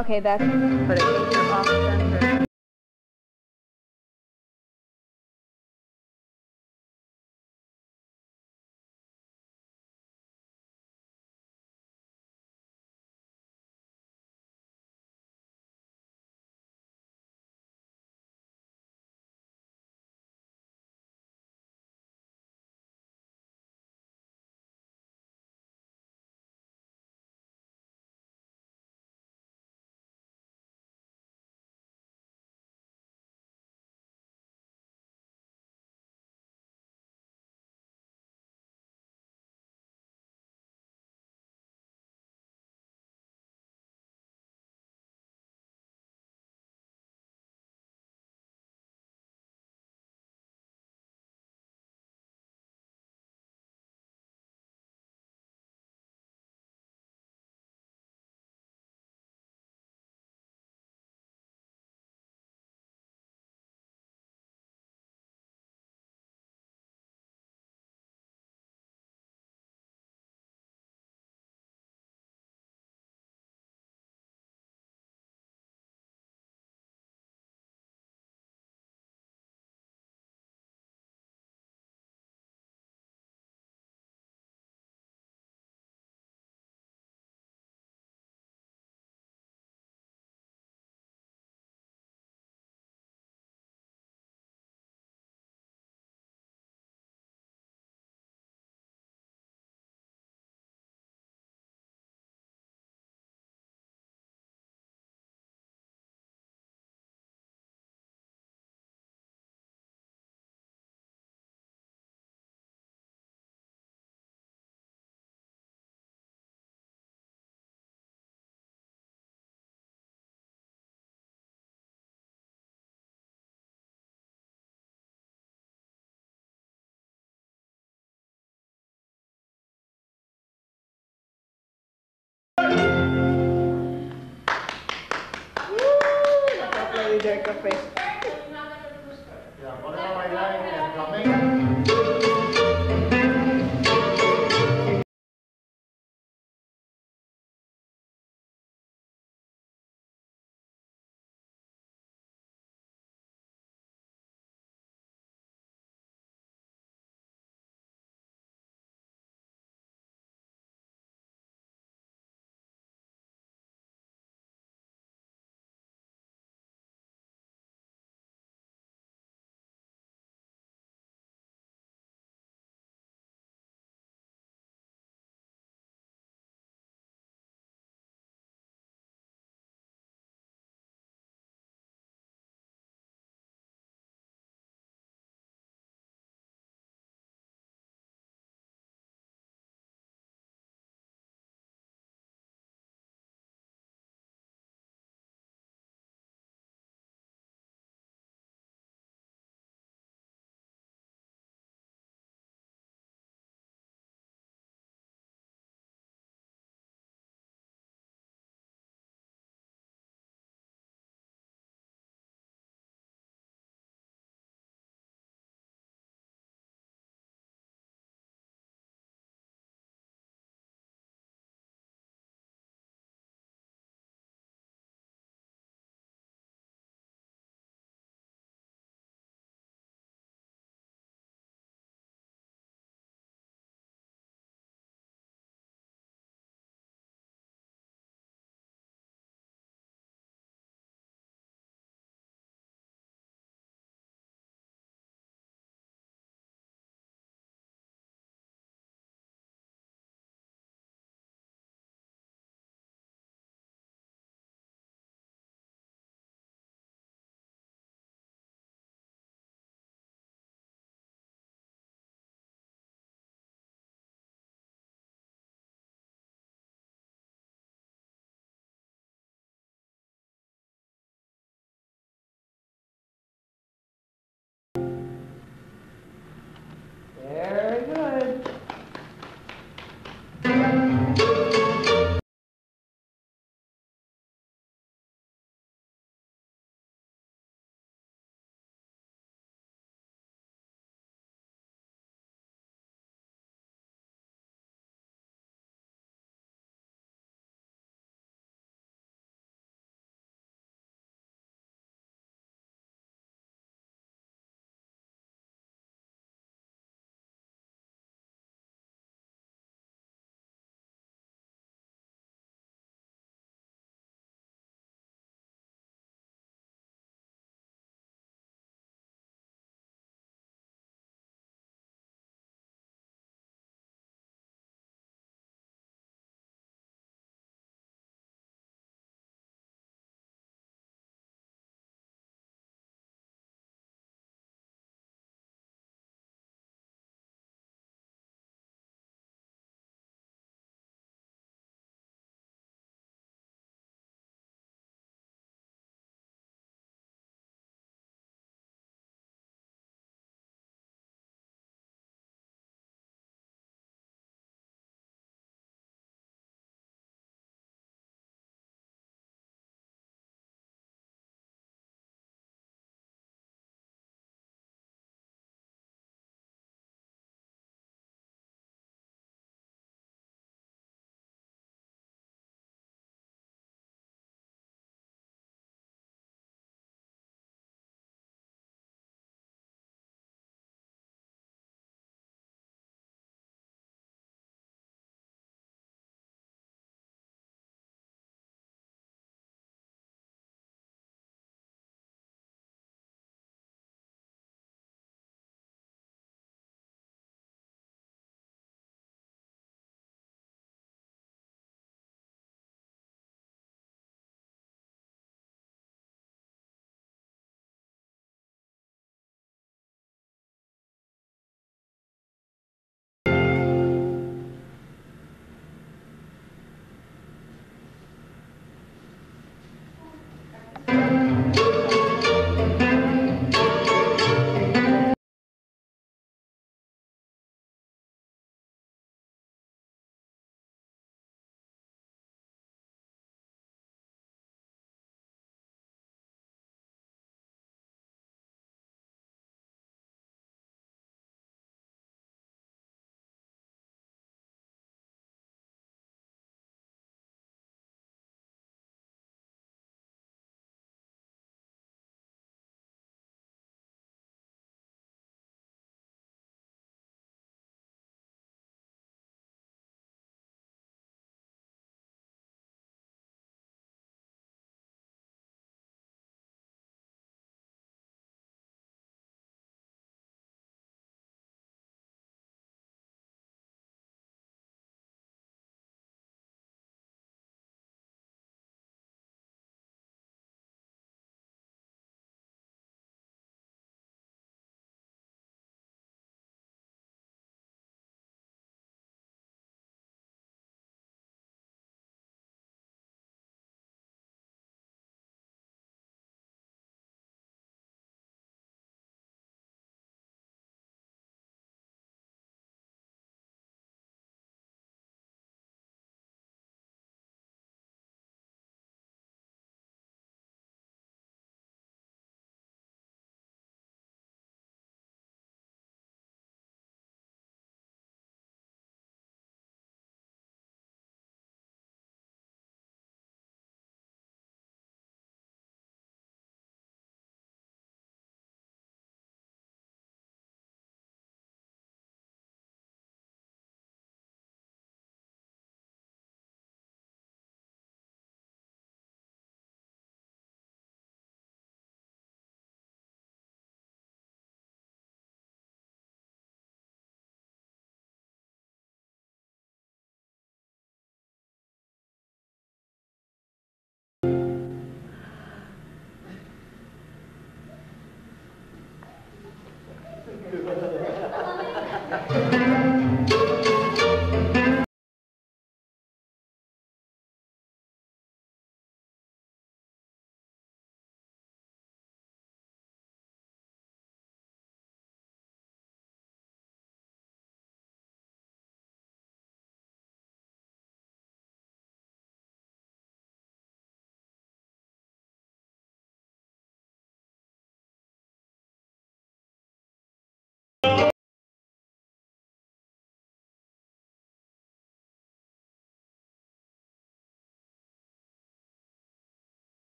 Okay, that's But